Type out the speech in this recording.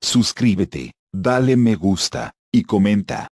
Suscríbete, dale me gusta, y comenta.